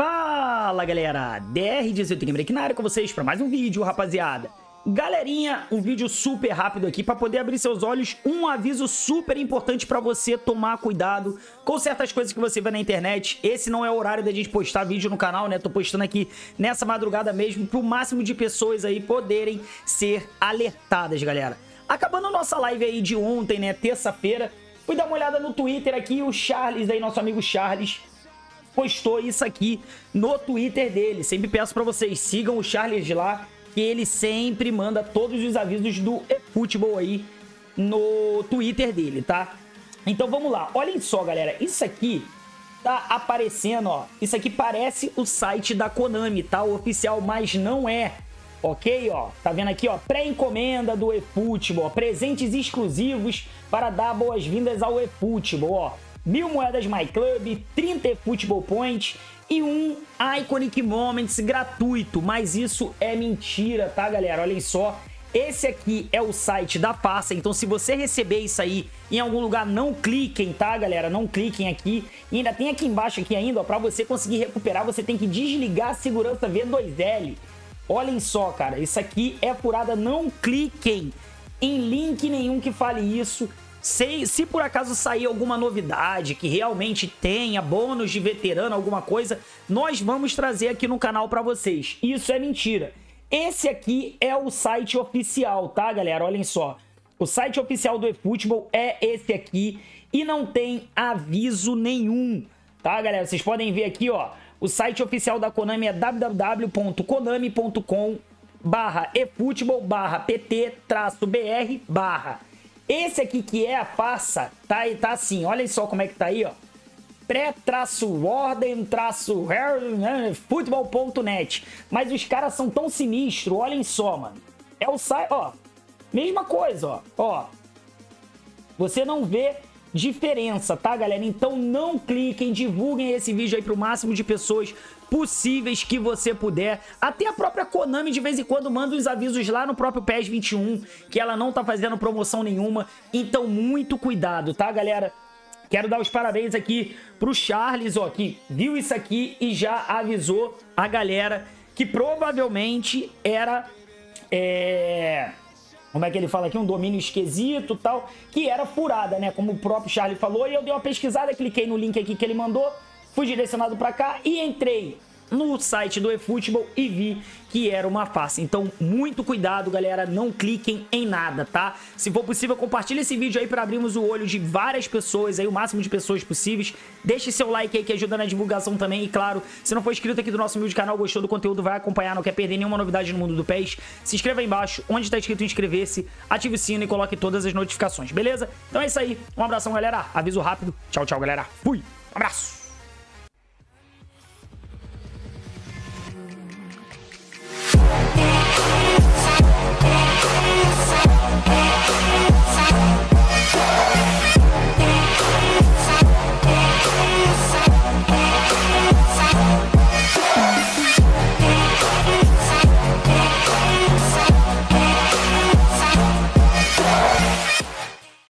Fala galera, DR18 Gamer aqui na área com vocês para mais um vídeo, rapaziada. Galerinha, um vídeo super rápido aqui para poder abrir seus olhos, um aviso super importante para você tomar cuidado com certas coisas que você vê na internet. Esse não é o horário da gente postar vídeo no canal, né? Tô postando aqui nessa madrugada mesmo para o máximo de pessoas aí poderem ser alertadas, galera. Acabando a nossa live aí de ontem, né, terça-feira, fui dar uma olhada no Twitter aqui, o Charles aí, nosso amigo Charles, postou isso aqui no Twitter dele. Sempre peço para vocês, sigam o Charles lá, que ele sempre manda todos os avisos do eFootball aí no Twitter dele, tá? Então vamos lá, olhem só galera, isso aqui tá aparecendo, ó, isso aqui parece o site da Konami, tá? O oficial, mas não é, ok? Ó, tá vendo aqui, ó, pré-encomenda do eFootball, presentes exclusivos para dar boas-vindas ao eFootball, ó mil moedas MyClub, 30 Football Points e um Iconic Moments gratuito. Mas isso é mentira, tá, galera? Olhem só. Esse aqui é o site da farsa, então se você receber isso aí em algum lugar, não cliquem, tá, galera? Não cliquem aqui. E ainda tem aqui embaixo aqui ainda, ó, pra você conseguir recuperar, você tem que desligar a segurança V2L. Olhem só, cara, isso aqui é furada, não cliquem em link nenhum que fale isso. Se, se por acaso sair alguma novidade que realmente tenha bônus de veterano, alguma coisa, nós vamos trazer aqui no canal para vocês. Isso é mentira. Esse aqui é o site oficial, tá, galera? Olhem só. O site oficial do eFootball é esse aqui e não tem aviso nenhum, tá, galera? Vocês podem ver aqui, ó. O site oficial da Konami é www.konami.com barra eFootball barra pt br barra esse aqui que é a farsa, tá, tá assim, olha só como é que tá aí, ó. Pré-ordem-futebol.net. Mas os caras são tão sinistros, olhem só, mano. É o site, ó. Mesma coisa, ó. Ó. Você não vê diferença, tá, galera? Então não cliquem, divulguem esse vídeo aí pro máximo de pessoas possíveis que você puder. Até a própria Konami de vez em quando manda os avisos lá no próprio PES 21 que ela não tá fazendo promoção nenhuma. Então muito cuidado, tá, galera? Quero dar os parabéns aqui pro Charles, ó, que viu isso aqui e já avisou a galera que provavelmente era... É como é que ele fala aqui, um domínio esquisito tal, que era furada, né? Como o próprio Charlie falou, e eu dei uma pesquisada, cliquei no link aqui que ele mandou, fui direcionado para cá e entrei no site do eFootball e vi que era uma farsa. Então, muito cuidado, galera, não cliquem em nada, tá? Se for possível, compartilhe esse vídeo aí para abrirmos o olho de várias pessoas aí, o máximo de pessoas possíveis. Deixe seu like aí que ajuda na divulgação também e, claro, se não for inscrito aqui do nosso humilde canal, gostou do conteúdo, vai acompanhar, não quer perder nenhuma novidade no mundo do PES, se inscreva aí embaixo, onde está escrito inscrever-se, ative o sino e coloque todas as notificações, beleza? Então é isso aí, um abração, galera, aviso rápido, tchau, tchau, galera, fui, abraço!